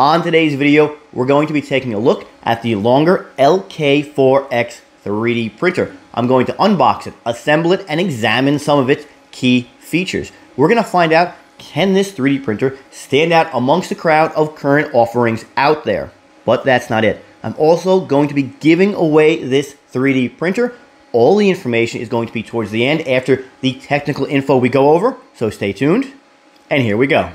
On today's video, we're going to be taking a look at the longer LK4X 3D printer. I'm going to unbox it, assemble it, and examine some of its key features. We're going to find out, can this 3D printer stand out amongst the crowd of current offerings out there? But that's not it. I'm also going to be giving away this 3D printer. All the information is going to be towards the end after the technical info we go over, so stay tuned. And here we go.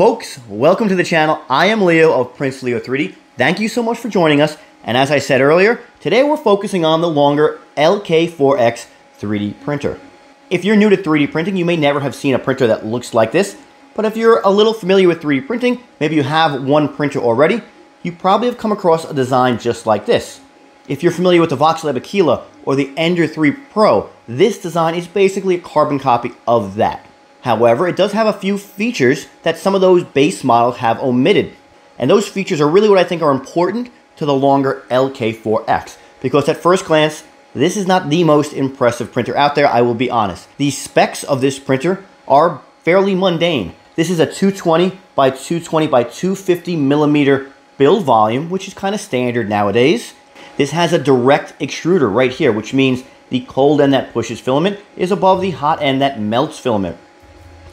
Folks, welcome to the channel. I am Leo of Prints Leo 3D. Thank you so much for joining us. And as I said earlier, today we're focusing on the longer LK4X 3D printer. If you're new to 3D printing, you may never have seen a printer that looks like this. But if you're a little familiar with 3D printing, maybe you have one printer already, you probably have come across a design just like this. If you're familiar with the Voxelab Aquila or the Ender 3 Pro, this design is basically a carbon copy of that. However, it does have a few features that some of those base models have omitted. And those features are really what I think are important to the longer LK4X. Because at first glance, this is not the most impressive printer out there, I will be honest. The specs of this printer are fairly mundane. This is a 220 by 220 by 250 millimeter build volume, which is kind of standard nowadays. This has a direct extruder right here, which means the cold end that pushes filament is above the hot end that melts filament.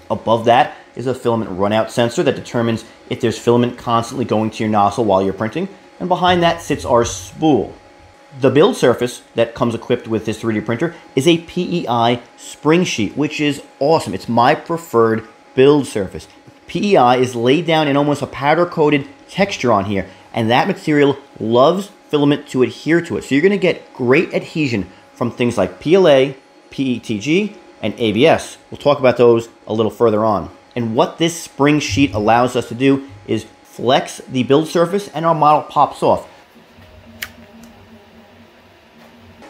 Above that is a filament runout sensor that determines if there's filament constantly going to your nozzle while you're printing. And behind that sits our spool. The build surface that comes equipped with this 3D printer is a PEI spring sheet, which is awesome. It's my preferred build surface. PEI is laid down in almost a powder coated texture on here, and that material loves filament to adhere to it. So you're going to get great adhesion from things like PLA, PETG, and ABS. We'll talk about those a little further on. And what this spring sheet allows us to do is flex the build surface and our model pops off.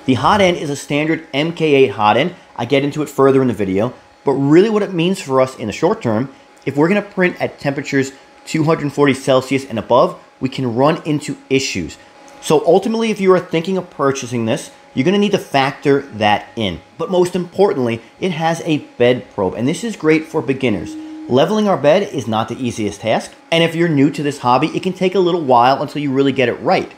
The hot end is a standard MK8 hot end. I get into it further in the video, but really what it means for us in the short term, if we're gonna print at temperatures 240 Celsius and above, we can run into issues. So ultimately, if you are thinking of purchasing this, you're going to need to factor that in. But most importantly, it has a bed probe, and this is great for beginners. Leveling our bed is not the easiest task, and if you're new to this hobby, it can take a little while until you really get it right.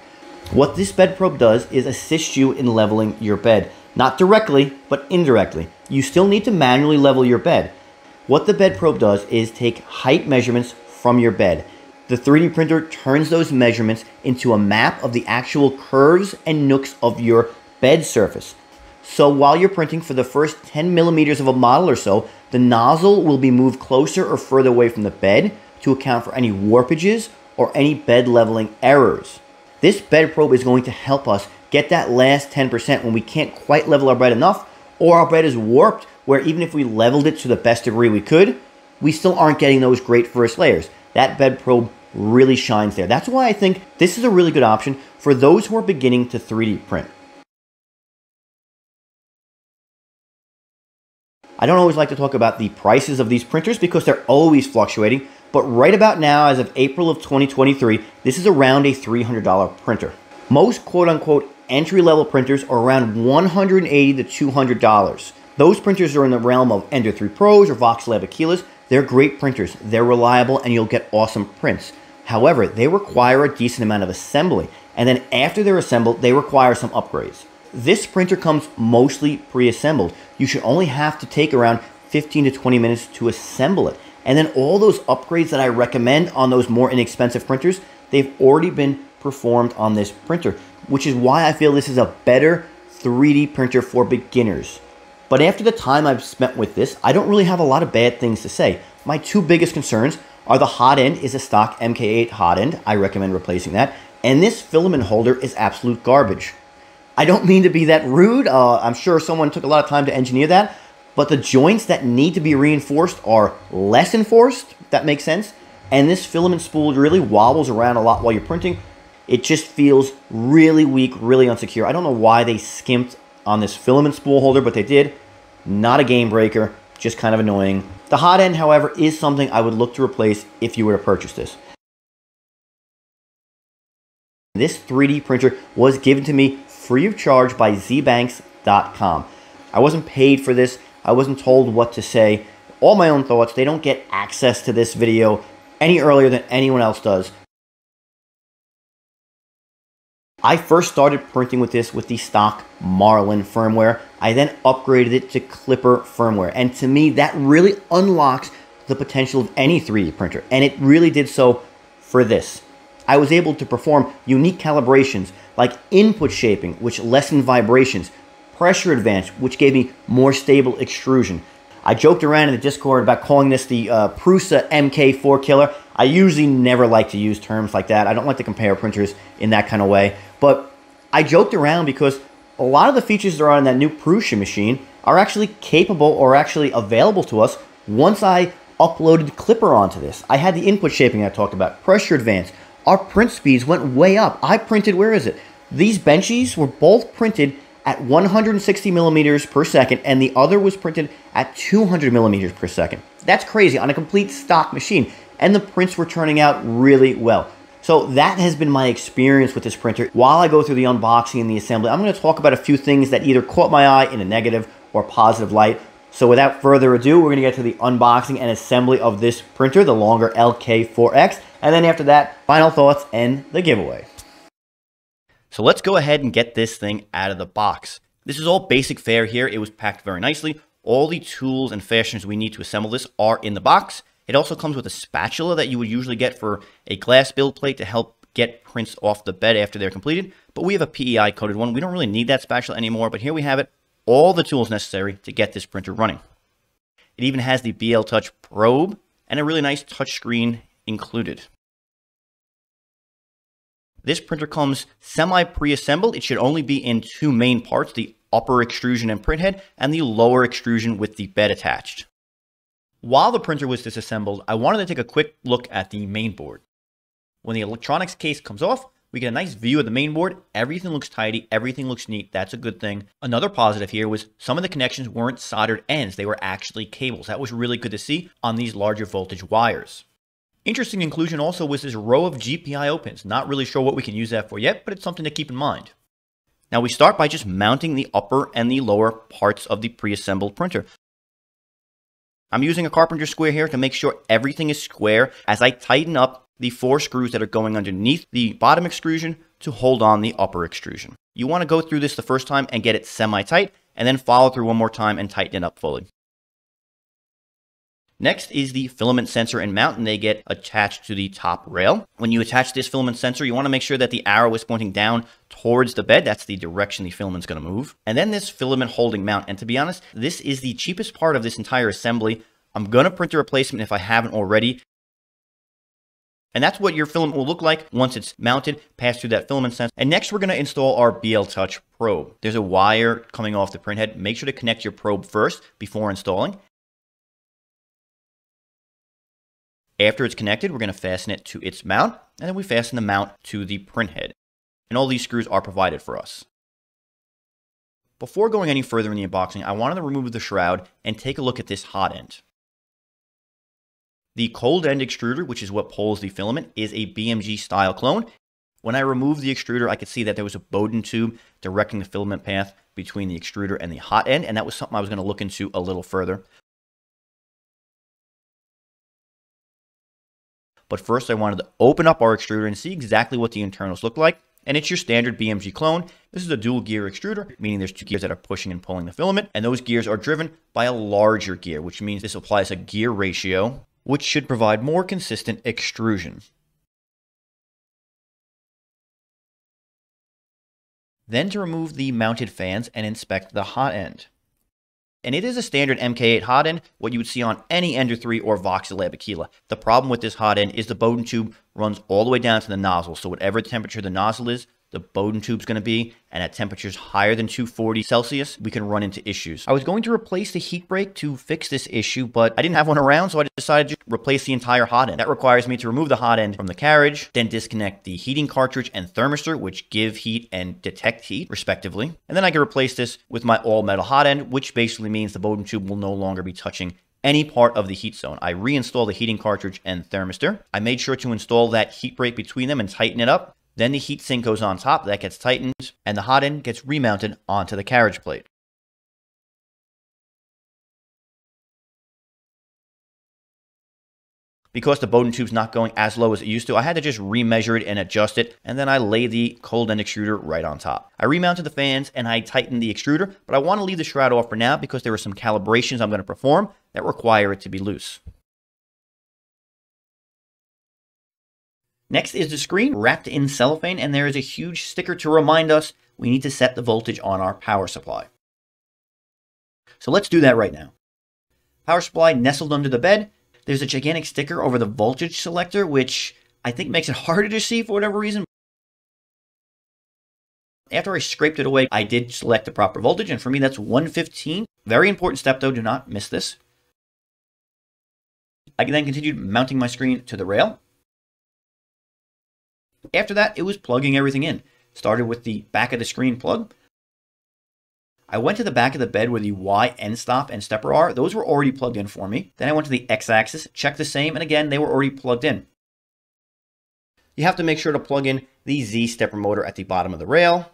What this bed probe does is assist you in leveling your bed. Not directly, but indirectly. You still need to manually level your bed. What the bed probe does is take height measurements from your bed. The 3D printer turns those measurements into a map of the actual curves and nooks of your bed surface. So while you're printing for the first 10 millimeters of a model or so, the nozzle will be moved closer or further away from the bed to account for any warpages or any bed leveling errors. This bed probe is going to help us get that last 10% when we can't quite level our bed enough or our bed is warped where even if we leveled it to the best degree we could, we still aren't getting those great first layers. That bed probe really shines there. That's why I think this is a really good option for those who are beginning to 3D print. I don't always like to talk about the prices of these printers because they're always fluctuating, but right about now, as of April of 2023, this is around a $300 printer. Most quote unquote entry level printers are around $180 to $200. Those printers are in the realm of Ender 3 Pros or Voxelab Aquilas. They're great printers, they're reliable, and you'll get awesome prints. However, they require a decent amount of assembly, and then after they're assembled, they require some upgrades. This printer comes mostly pre-assembled. You should only have to take around 15 to 20 minutes to assemble it. And then all those upgrades that I recommend on those more inexpensive printers, they've already been performed on this printer, which is why I feel this is a better 3D printer for beginners. But after the time I've spent with this, I don't really have a lot of bad things to say. My two biggest concerns are the hot end is a stock MK8 hot end. I recommend replacing that. And this filament holder is absolute garbage. I don't mean to be that rude. Uh, I'm sure someone took a lot of time to engineer that. But the joints that need to be reinforced are less enforced, that makes sense. And this filament spool really wobbles around a lot while you're printing. It just feels really weak, really unsecure. I don't know why they skimped on this filament spool holder, but they did. Not a game breaker, just kind of annoying. The hot end, however, is something I would look to replace if you were to purchase this. This 3D printer was given to me free of charge by zbanx.com. I wasn't paid for this. I wasn't told what to say. All my own thoughts. They don't get access to this video any earlier than anyone else does. I first started printing with this with the stock Marlin firmware. I then upgraded it to Klipper firmware. And to me, that really unlocks the potential of any 3D printer. And it really did so for this. I was able to perform unique calibrations like input shaping, which lessened vibrations, pressure advance, which gave me more stable extrusion. I joked around in the Discord about calling this the uh, Prusa MK4 killer. I usually never like to use terms like that. I don't like to compare printers in that kind of way. But I joked around because a lot of the features that are on that new Prusa machine are actually capable or actually available to us once I uploaded Klipper onto this. I had the input shaping I talked about, pressure advance. Our print speeds went way up. I printed, where is it? These benchies were both printed at 160 millimeters per second, and the other was printed at 200 millimeters per second. That's crazy on a complete stock machine, and the prints were turning out really well. So that has been my experience with this printer. While I go through the unboxing and the assembly, I'm going to talk about a few things that either caught my eye in a negative or positive light. So without further ado, we're going to get to the unboxing and assembly of this printer, the longer LK4X, and then after that, final thoughts and the giveaway. So let's go ahead and get this thing out of the box. This is all basic fare here. It was packed very nicely. All the tools and fasteners we need to assemble this are in the box. It also comes with a spatula that you would usually get for a glass build plate to help get prints off the bed after they're completed. But we have a PEI coated one. We don't really need that spatula anymore, but here we have it. All the tools necessary to get this printer running. It even has the BL Touch probe and a really nice touchscreen included. This printer comes semi pre-assembled. It should only be in two main parts, the upper extrusion and printhead and the lower extrusion with the bed attached. While the printer was disassembled, I wanted to take a quick look at the main board. When the electronics case comes off, we get a nice view of the main board. Everything looks tidy, everything looks neat. That's a good thing. Another positive here was some of the connections weren't soldered ends, they were actually cables. That was really good to see on these larger voltage wires. Interesting inclusion also was this row of GPIO pins. Not really sure what we can use that for yet, but it's something to keep in mind. Now we start by just mounting the upper and the lower parts of the pre-assembled printer. I'm using a carpenter square here to make sure everything is square as I tighten up the four screws that are going underneath the bottom extrusion to hold on the upper extrusion. You want to go through this the first time and get it semi-tight, and then follow through one more time and tighten it up fully. Next is the filament sensor and mount, and they get attached to the top rail. When you attach this filament sensor, you want to make sure that the arrow is pointing down towards the bed. That's the direction the filament's going to move. And then this filament holding mount. And to be honest, this is the cheapest part of this entire assembly. I'm going to print a replacement if I haven't already. And that's what your filament will look like once it's mounted, passed through that filament sensor. And next, we're going to install our BL Touch probe. There's a wire coming off the printhead. Make sure to connect your probe first before installing. After it's connected, we're going to fasten it to its mount, and then we fasten the mount to the printhead. And all these screws are provided for us. Before going any further in the unboxing, I wanted to remove the shroud and take a look at this hot end. The cold end extruder, which is what pulls the filament, is a BMG style clone. When I removed the extruder, I could see that there was a Bowden tube directing the filament path between the extruder and the hot end, and that was something I was going to look into a little further. But first I wanted to open up our extruder and see exactly what the internals look like. And it's your standard BMG clone. This is a dual gear extruder, meaning there's two gears that are pushing and pulling the filament. And those gears are driven by a larger gear, which means this applies a gear ratio, which should provide more consistent extrusion. Then to remove the mounted fans and inspect the hot end. And it is a standard MK8 hot end, what you would see on any Ender 3 or Voxelab Aquila. The problem with this hot end is the Bowden tube runs all the way down to the nozzle. So whatever temperature the nozzle is, the Bowden tube's going to be, and at temperatures higher than 240 Celsius, we can run into issues. I was going to replace the heat break to fix this issue, but I didn't have one around, so I decided to replace the entire hot end. That requires me to remove the hot end from the carriage, then disconnect the heating cartridge and thermistor, which give heat and detect heat, respectively. And then I can replace this with my all-metal hot end, which basically means the Bowden tube will no longer be touching any part of the heat zone. I reinstalled the heating cartridge and thermistor. I made sure to install that heat break between them and tighten it up. Then the heat sink goes on top, that gets tightened, and the hot end gets remounted onto the carriage plate. Because the Bowden tube's not going as low as it used to, I had to just remeasure it and adjust it, and then I lay the cold end extruder right on top. I remounted the fans and I tightened the extruder, but I want to leave the shroud off for now because there are some calibrations I'm going to perform that require it to be loose. Next is the screen wrapped in cellophane, and there is a huge sticker to remind us we need to set the voltage on our power supply. So let's do that right now. Power supply nestled under the bed, there's a gigantic sticker over the voltage selector, which I think makes it harder to see for whatever reason. After I scraped it away, I did select the proper voltage, and for me that's 115. Very important step though, do not miss this. I then continued mounting my screen to the rail. After that, it was plugging everything in. Started with the back of the screen plug, I went to the back of the bed where the Y end stop and stepper are. Those were already plugged in for me. Then I went to the X axis, checked the same, and again, they were already plugged in. You have to make sure to plug in the Z stepper motor at the bottom of the rail.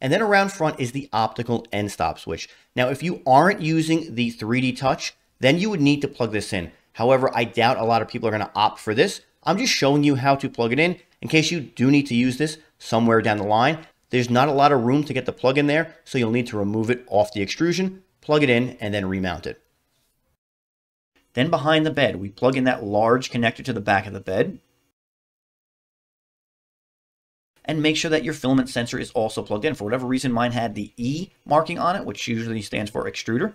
And then around front is the optical end stop switch. Now, if you aren't using the 3D touch, then you would need to plug this in. However, I doubt a lot of people are going to opt for this. I'm just showing you how to plug it in in case you do need to use this somewhere down the line. There's not a lot of room to get the plug in there, so you'll need to remove it off the extrusion, plug it in, and then remount it. Then behind the bed, we plug in that large connector to the back of the bed. And make sure that your filament sensor is also plugged in. For whatever reason, mine had the E marking on it, which usually stands for extruder.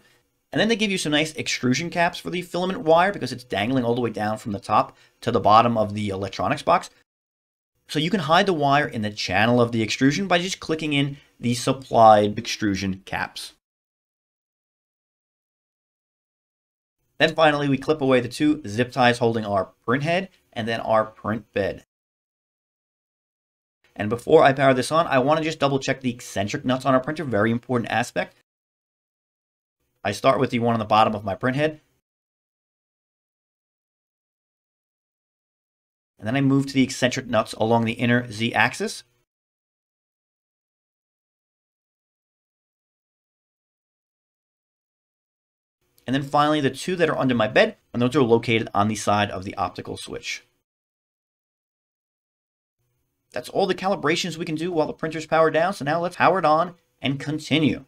And then they give you some nice extrusion caps for the filament wire because it's dangling all the way down from the top to the bottom of the electronics box. So you can hide the wire in the channel of the extrusion by just clicking in the supplied extrusion caps. Then finally, we clip away the two zip ties holding our print head and then our print bed. And before I power this on, I want to just double check the eccentric nuts on our printer, very important aspect. I start with the one on the bottom of my print head, And then I move to the eccentric nuts along the inner z-axis. And then finally, the two that are under my bed, and those are located on the side of the optical switch. That's all the calibrations we can do while the printer's powered down. So now let's power it on and continue.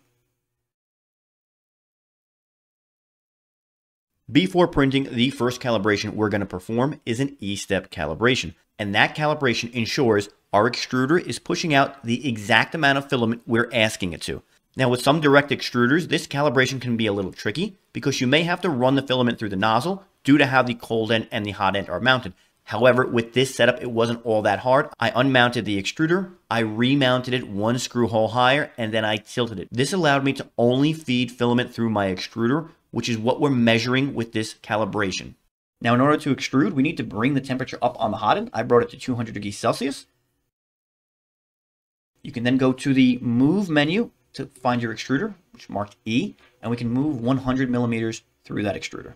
Before printing, the first calibration we're going to perform is an E-step calibration. And that calibration ensures our extruder is pushing out the exact amount of filament we're asking it to. Now with some direct extruders, this calibration can be a little tricky because you may have to run the filament through the nozzle due to how the cold end and the hot end are mounted. However, with this setup, it wasn't all that hard. I unmounted the extruder, I remounted it one screw hole higher, and then I tilted it. This allowed me to only feed filament through my extruder which is what we're measuring with this calibration. Now, in order to extrude, we need to bring the temperature up on the hot end. I brought it to 200 degrees Celsius. You can then go to the Move menu to find your extruder, which marked E, and we can move 100 millimeters through that extruder.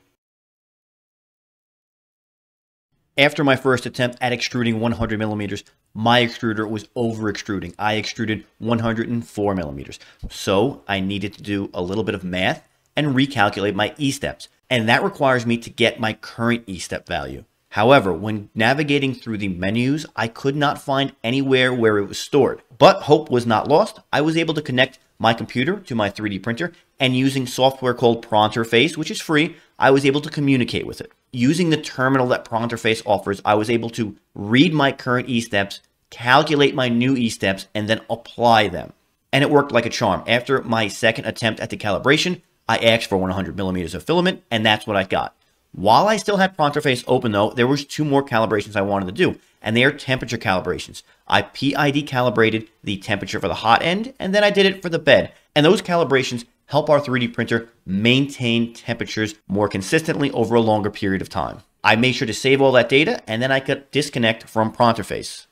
After my first attempt at extruding 100 millimeters, my extruder was over extruding. I extruded 104 millimeters. So I needed to do a little bit of math and recalculate my E-steps. And that requires me to get my current E-step value. However, when navigating through the menus, I could not find anywhere where it was stored. But hope was not lost. I was able to connect my computer to my 3D printer and using software called Pronterface, which is free, I was able to communicate with it. Using the terminal that Pronterface offers, I was able to read my current E-steps, calculate my new E-steps, and then apply them. And it worked like a charm. After my second attempt at the calibration, I asked for 100 millimeters of filament, and that's what I got. While I still had Pronterface open though, there was two more calibrations I wanted to do, and they are temperature calibrations. I PID calibrated the temperature for the hot end, and then I did it for the bed. And those calibrations help our 3D printer maintain temperatures more consistently over a longer period of time. I made sure to save all that data, and then I could disconnect from Pronterface.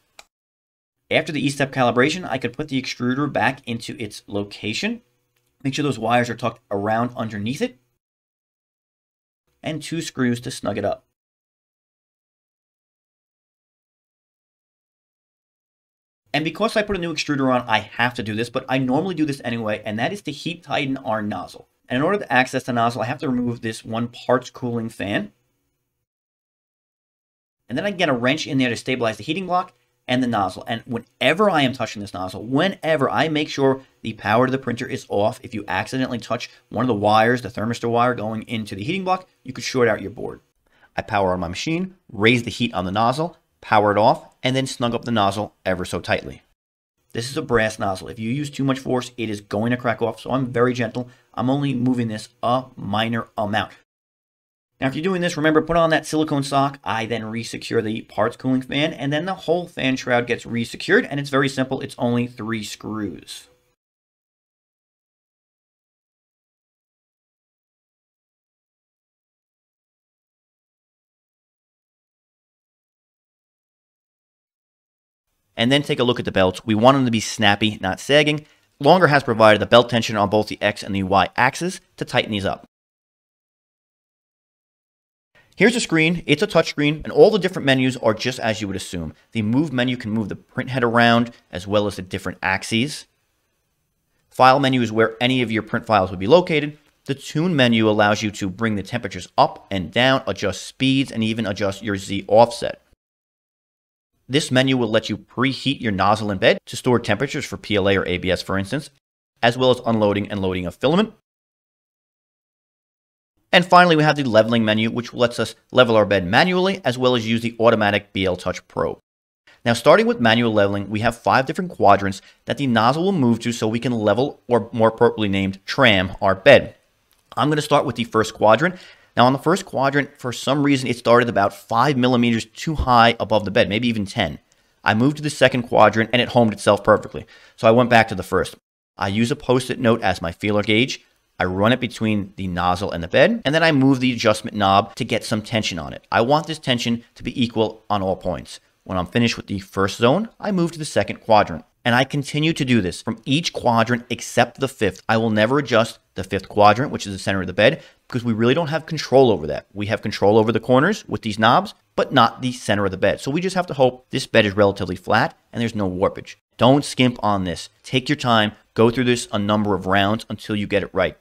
After the E-step calibration, I could put the extruder back into its location Make sure those wires are tucked around underneath it. And two screws to snug it up. And because I put a new extruder on, I have to do this, but I normally do this anyway, and that is to heat tighten our nozzle. And in order to access the nozzle, I have to remove this one parts cooling fan. And then I get a wrench in there to stabilize the heating block and the nozzle. And whenever I am touching this nozzle, whenever I make sure the power to the printer is off, if you accidentally touch one of the wires, the thermistor wire going into the heating block, you could short out your board. I power on my machine, raise the heat on the nozzle, power it off, and then snug up the nozzle ever so tightly. This is a brass nozzle. If you use too much force, it is going to crack off, so I'm very gentle. I'm only moving this a minor amount. Now, if you're doing this, remember, put on that silicone sock. I then resecure the parts cooling fan, and then the whole fan shroud gets resecured, and it's very simple. It's only three screws. and then take a look at the belts. We want them to be snappy, not sagging. Longer has provided the belt tension on both the X and the Y axis to tighten these up. Here's a screen, it's a touchscreen, and all the different menus are just as you would assume. The move menu can move the print head around, as well as the different axes. File menu is where any of your print files would be located. The tune menu allows you to bring the temperatures up and down, adjust speeds, and even adjust your Z offset. This menu will let you preheat your nozzle and bed to store temperatures for PLA or ABS, for instance, as well as unloading and loading of filament. And finally, we have the leveling menu, which lets us level our bed manually, as well as use the automatic BL Touch probe. Now, starting with manual leveling, we have five different quadrants that the nozzle will move to so we can level, or more appropriately named, tram our bed. I'm going to start with the first quadrant, now on the first quadrant, for some reason, it started about five millimeters too high above the bed, maybe even 10. I moved to the second quadrant and it homed itself perfectly. So I went back to the first. I use a post-it note as my feeler gauge. I run it between the nozzle and the bed, and then I move the adjustment knob to get some tension on it. I want this tension to be equal on all points. When I'm finished with the first zone, I move to the second quadrant. And I continue to do this from each quadrant except the fifth. I will never adjust the fifth quadrant, which is the center of the bed, because we really don't have control over that. We have control over the corners with these knobs, but not the center of the bed. So we just have to hope this bed is relatively flat and there's no warpage. Don't skimp on this. Take your time, go through this a number of rounds until you get it right.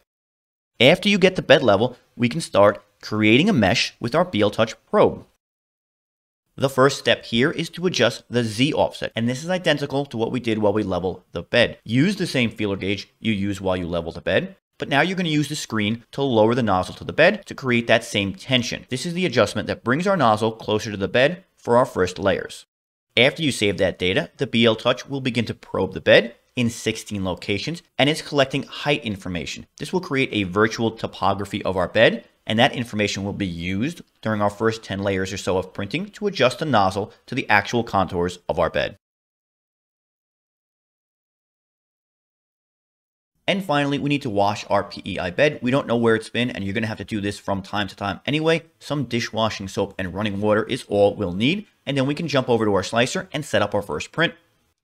After you get the bed level, we can start creating a mesh with our BL Touch probe. The first step here is to adjust the Z offset, and this is identical to what we did while we level the bed. Use the same feeler gauge you use while you level the bed, but now you're going to use the screen to lower the nozzle to the bed to create that same tension. This is the adjustment that brings our nozzle closer to the bed for our first layers. After you save that data, the BL Touch will begin to probe the bed in 16 locations and it's collecting height information. This will create a virtual topography of our bed and that information will be used during our first 10 layers or so of printing to adjust the nozzle to the actual contours of our bed. And finally, we need to wash our PEI bed. We don't know where it's been, and you're going to have to do this from time to time anyway. Some dishwashing soap and running water is all we'll need, and then we can jump over to our slicer and set up our first print.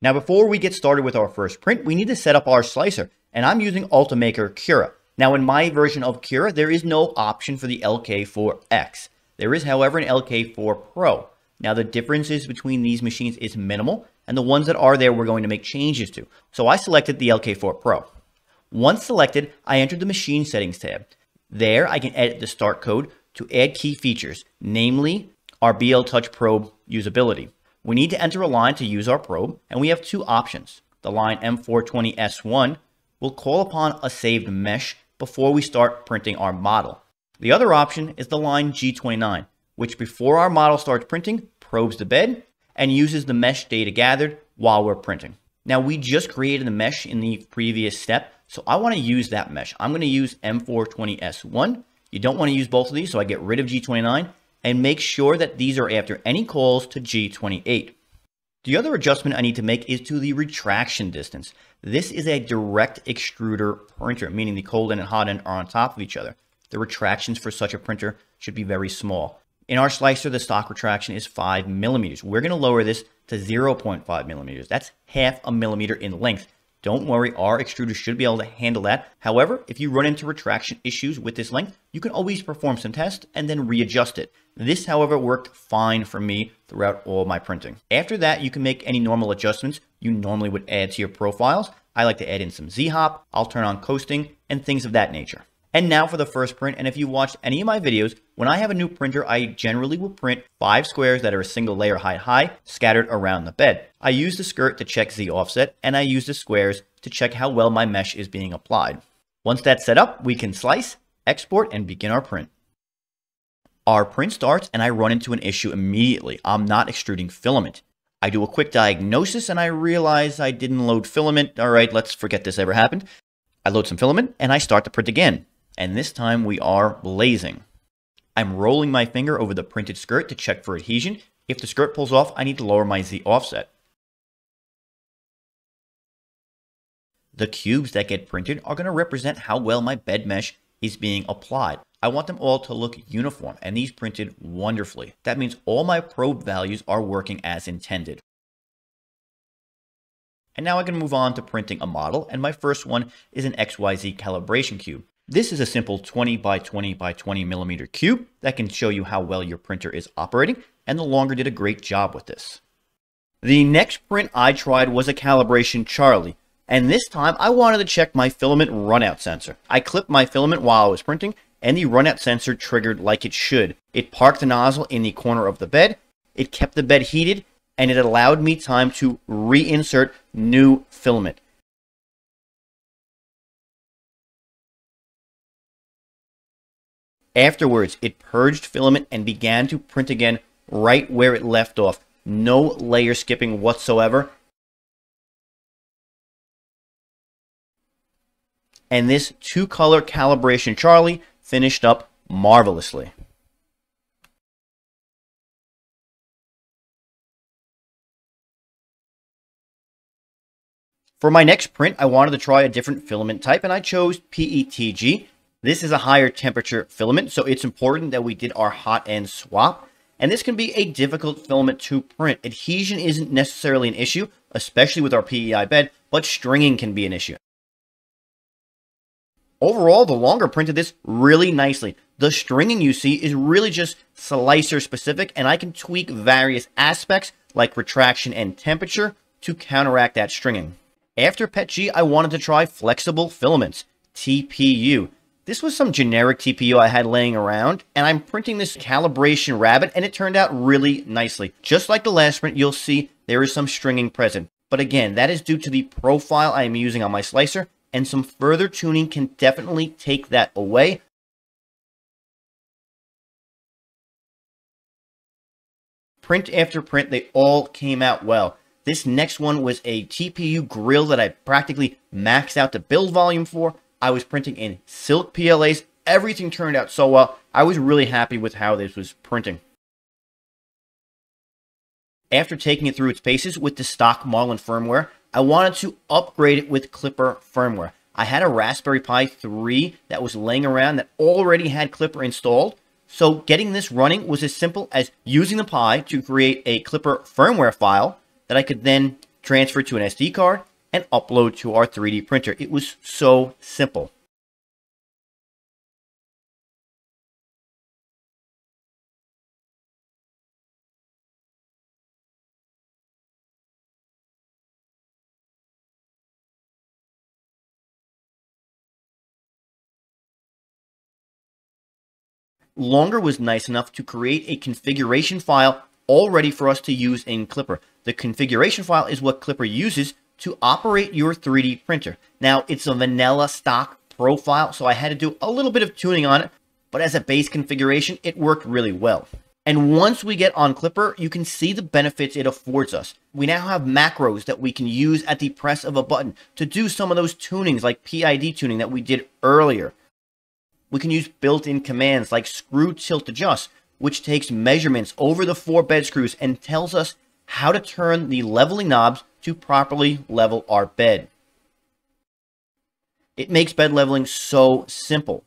Now, before we get started with our first print, we need to set up our slicer, and I'm using Ultimaker Cura. Now, in my version of Cura, there is no option for the LK4X. There is, however, an LK4 Pro. Now, the differences between these machines is minimal, and the ones that are there we're going to make changes to. So I selected the LK4 Pro. Once selected, I entered the Machine Settings tab. There, I can edit the start code to add key features, namely our BL Touch Probe usability. We need to enter a line to use our probe, and we have two options. The line M420S1 will call upon a saved mesh before we start printing our model. The other option is the line G29, which before our model starts printing, probes the bed and uses the mesh data gathered while we're printing. Now we just created the mesh in the previous step, so I want to use that mesh. I'm going to use M420S1. You don't want to use both of these, so I get rid of G29 and make sure that these are after any calls to G28. The other adjustment I need to make is to the retraction distance. This is a direct extruder printer, meaning the cold end and hot end are on top of each other. The retractions for such a printer should be very small. In our slicer, the stock retraction is 5 millimeters. We're going to lower this to 0.5 millimeters. That's half a millimeter in length. Don't worry, our extruder should be able to handle that. However, if you run into retraction issues with this length, you can always perform some tests and then readjust it. This, however, worked fine for me throughout all my printing. After that, you can make any normal adjustments you normally would add to your profiles. I like to add in some Z-hop, I'll turn on coasting, and things of that nature. And now for the first print, and if you watched any of my videos, when I have a new printer, I generally will print five squares that are a single layer height high, scattered around the bed. I use the skirt to check Z offset, and I use the squares to check how well my mesh is being applied. Once that's set up, we can slice, export, and begin our print. Our print starts, and I run into an issue immediately. I'm not extruding filament. I do a quick diagnosis, and I realize I didn't load filament. All right, let's forget this ever happened. I load some filament, and I start to print again and this time we are blazing. I'm rolling my finger over the printed skirt to check for adhesion. If the skirt pulls off, I need to lower my Z offset. The cubes that get printed are going to represent how well my bed mesh is being applied. I want them all to look uniform, and these printed wonderfully. That means all my probe values are working as intended. And now I can move on to printing a model, and my first one is an XYZ calibration cube. This is a simple 20 by 20 by 20 millimeter cube that can show you how well your printer is operating, and the Longer did a great job with this. The next print I tried was a calibration Charlie, and this time I wanted to check my filament runout sensor. I clipped my filament while I was printing, and the runout sensor triggered like it should. It parked the nozzle in the corner of the bed, it kept the bed heated, and it allowed me time to reinsert new filament. Afterwards, it purged filament and began to print again right where it left off. No layer skipping whatsoever. And this two-color calibration Charlie finished up marvelously. For my next print, I wanted to try a different filament type, and I chose PETG. This is a higher temperature filament, so it's important that we did our hot end swap. And this can be a difficult filament to print. Adhesion isn't necessarily an issue, especially with our PEI bed, but stringing can be an issue. Overall, the longer printed this really nicely. The stringing you see is really just slicer specific, and I can tweak various aspects like retraction and temperature to counteract that stringing. After PETG, I wanted to try flexible filaments, TPU. This was some generic TPU I had laying around, and I'm printing this calibration rabbit, and it turned out really nicely. Just like the last print, you'll see there is some stringing present. But again, that is due to the profile I am using on my slicer, and some further tuning can definitely take that away. Print after print, they all came out well. This next one was a TPU grill that I practically maxed out the build volume for. I was printing in silk PLAs. Everything turned out so well. I was really happy with how this was printing. After taking it through its paces with the stock Marlin firmware, I wanted to upgrade it with Klipper firmware. I had a Raspberry Pi 3 that was laying around that already had Klipper installed. So getting this running was as simple as using the Pi to create a Klipper firmware file that I could then transfer to an SD card and upload to our 3D printer. It was so simple. Longer was nice enough to create a configuration file all ready for us to use in Klipper. The configuration file is what Klipper uses to operate your 3D printer. Now, it's a vanilla stock profile, so I had to do a little bit of tuning on it, but as a base configuration, it worked really well. And once we get on Klipper, you can see the benefits it affords us. We now have macros that we can use at the press of a button to do some of those tunings like PID tuning that we did earlier. We can use built-in commands like screw tilt adjust, which takes measurements over the four bed screws and tells us how to turn the leveling knobs to properly level our bed. It makes bed leveling so simple.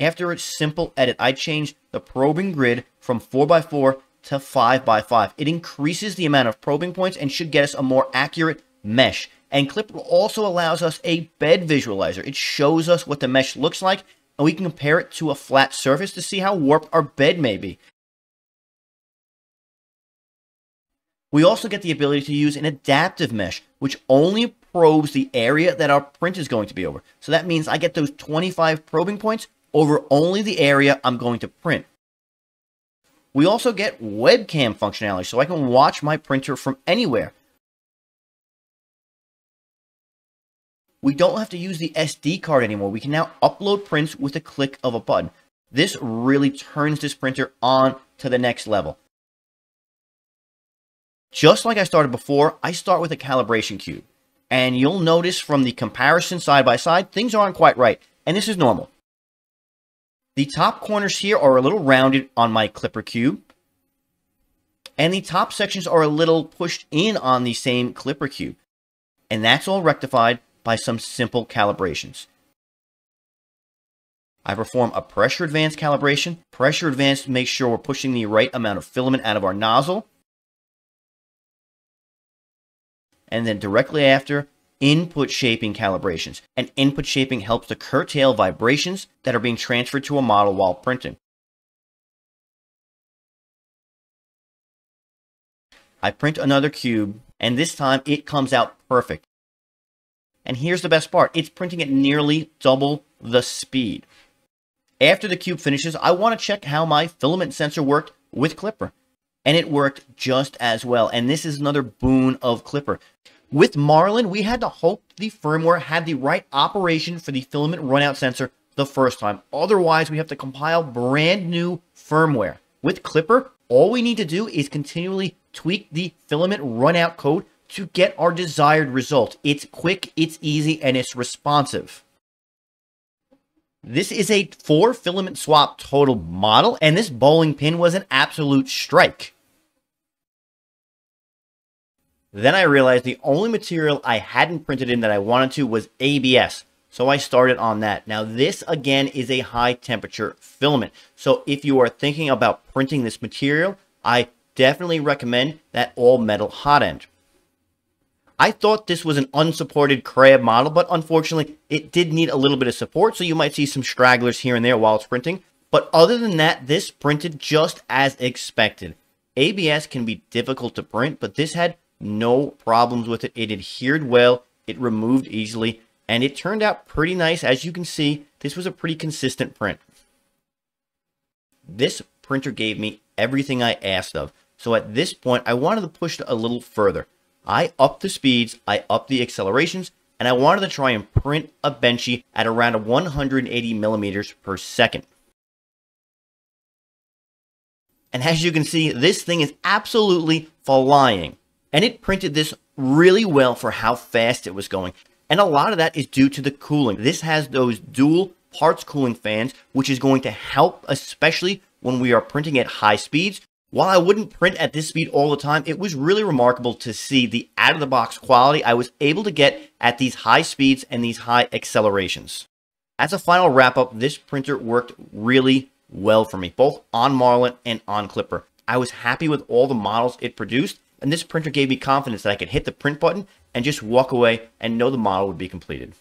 After its simple edit, I changed the probing grid from 4x4 to 5x5. It increases the amount of probing points and should get us a more accurate mesh. And Klipper also allows us a bed visualizer. It shows us what the mesh looks like, and we can compare it to a flat surface to see how warped our bed may be. We also get the ability to use an adaptive mesh, which only probes the area that our print is going to be over. So that means I get those 25 probing points over only the area I'm going to print. We also get webcam functionality, so I can watch my printer from anywhere. We don't have to use the SD card anymore. We can now upload prints with a click of a button. This really turns this printer on to the next level. Just like I started before, I start with a calibration cube. And you'll notice from the comparison side by side, things aren't quite right. And this is normal. The top corners here are a little rounded on my Klipper cube. And the top sections are a little pushed in on the same Klipper cube. And that's all rectified by some simple calibrations. I perform a pressure advance calibration. Pressure advance makes sure we're pushing the right amount of filament out of our nozzle. And then directly after, input shaping calibrations. And input shaping helps to curtail vibrations that are being transferred to a model while printing. I print another cube, and this time it comes out perfect. And here's the best part. It's printing at nearly double the speed. After the cube finishes, I want to check how my filament sensor worked with Klipper. And it worked just as well. And this is another boon of Klipper. With Marlin, we had to hope the firmware had the right operation for the filament runout sensor the first time. Otherwise, we have to compile brand new firmware. With Klipper, all we need to do is continually tweak the filament runout code to get our desired result. It's quick, it's easy, and it's responsive. This is a four filament swap total model, and this bowling pin was an absolute strike. Then I realized the only material I hadn't printed in that I wanted to was ABS. So I started on that. Now this again is a high temperature filament. So if you are thinking about printing this material, I definitely recommend that all metal hot end. I thought this was an unsupported crab model, but unfortunately it did need a little bit of support. So you might see some stragglers here and there while it's printing. But other than that, this printed just as expected. ABS can be difficult to print, but this had no problems with it. It adhered well, it removed easily, and it turned out pretty nice. As you can see, this was a pretty consistent print. This printer gave me everything I asked of. So at this point, I wanted to push it a little further. I upped the speeds, I upped the accelerations, and I wanted to try and print a Benchy at around 180 millimeters per second. And as you can see, this thing is absolutely flying. And it printed this really well for how fast it was going. And a lot of that is due to the cooling. This has those dual parts cooling fans, which is going to help, especially when we are printing at high speeds. While I wouldn't print at this speed all the time, it was really remarkable to see the out-of-the-box quality I was able to get at these high speeds and these high accelerations. As a final wrap-up, this printer worked really well for me, both on Marlin and on Klipper. I was happy with all the models it produced, and this printer gave me confidence that I could hit the print button and just walk away and know the model would be completed.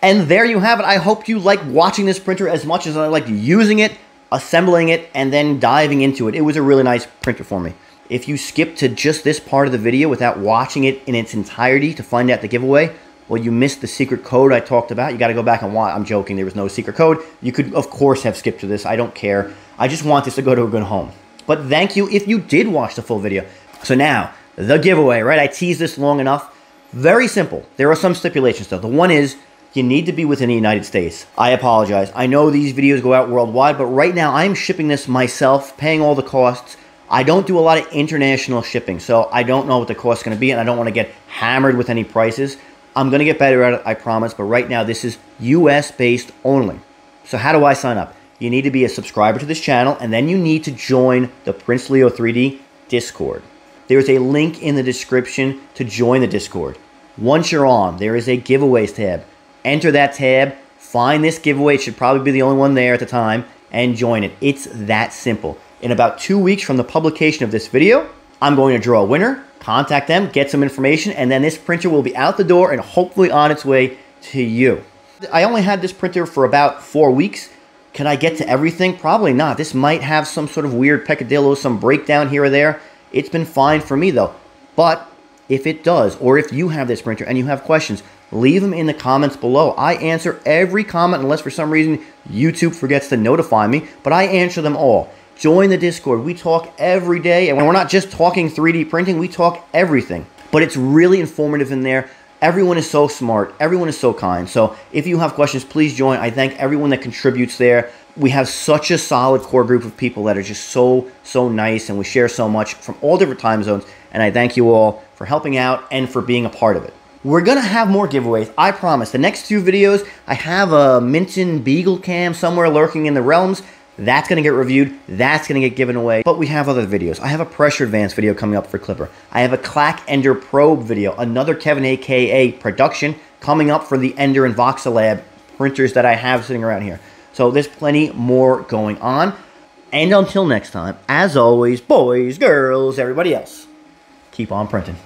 And there you have it. I hope you like watching this printer as much as I liked using it, assembling it, and then diving into it. It was a really nice printer for me. If you skip to just this part of the video without watching it in its entirety to find out the giveaway, well, you missed the secret code I talked about. You got to go back and watch. I'm joking. There was no secret code. You could, of course, have skipped to this. I don't care. I just want this to go to a good home. But thank you if you did watch the full video. So now, the giveaway, right? I teased this long enough. Very simple. There are some stipulations though. The one is you need to be within the United States. I apologize. I know these videos go out worldwide, but right now I'm shipping this myself, paying all the costs. I don't do a lot of international shipping, so I don't know what the cost is going to be, and I don't want to get hammered with any prices. I'm going to get better at it, I promise, but right now this is US based only. So how do I sign up? You need to be a subscriber to this channel, and then you need to join the Prints Leo 3D Discord. There's a link in the description to join the Discord. Once you're on, there is a giveaways tab. Enter that tab, find this giveaway, it should probably be the only one there at the time, and join it. It's that simple. In about two weeks from the publication of this video, I'm going to draw a winner, contact them, get some information, and then this printer will be out the door and hopefully on its way to you. I only had this printer for about four weeks, can I get to everything? Probably not. This might have some sort of weird peccadillo, some breakdown here or there. It's been fine for me though. But if it does, or if you have this printer and you have questions, leave them in the comments below. I answer every comment unless for some reason YouTube forgets to notify me, but I answer them all. Join the Discord. We talk every day, and we're not just talking 3D printing, we talk everything. But it's really informative in there. Everyone is so smart. Everyone is so kind. So if you have questions, please join. I thank everyone that contributes there. We have such a solid core group of people that are just so, so nice, and we share so much from all different time zones. And I thank you all for helping out and for being a part of it. We're to have more giveaways, I promise. The next two videos, I have a Mintion Beagle Cam somewhere lurking in the realms. That's going to get reviewed. That's going to get given away. But we have other videos. I have a Pressure Advance video coming up for Klipper. I have a Klackender Probe video, another Kevin AKA production coming up for the Ender and Voxelab printers that I have sitting around here. So there's plenty more going on. And until next time, as always, boys, girls, everybody else, keep on printing.